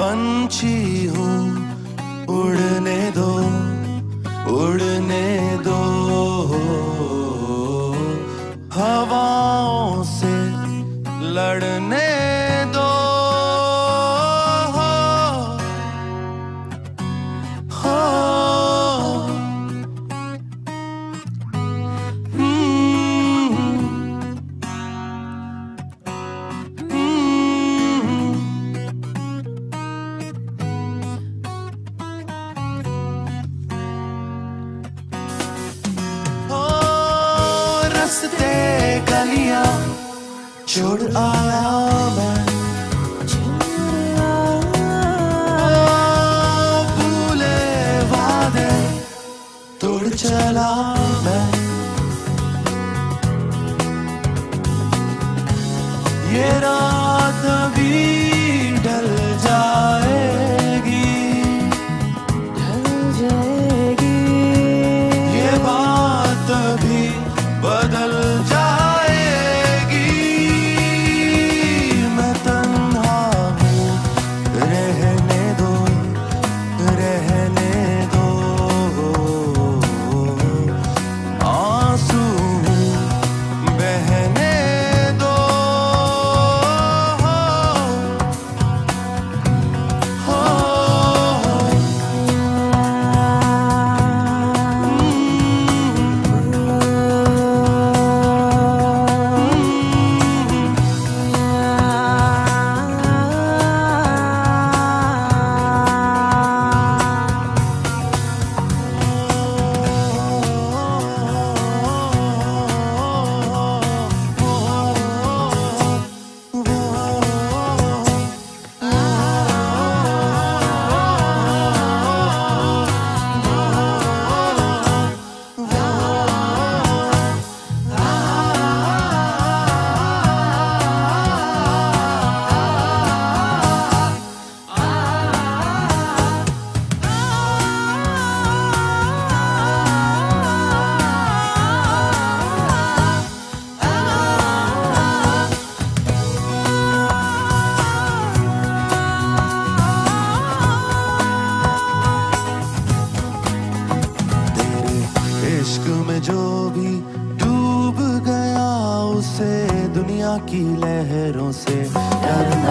पंछी हूँ उड़ने दो उड़ने दो। हवाओं से लड़ने गलियाँ छोड़ आया मैं। भूले वादे तोड़ चला मैं। ये रात भी ढल जाएगी। ढल जाएगी। ये बात भी बदल जाएगी इश्क में जो भी डूब गया उसे दुनिया की लहरों से डरना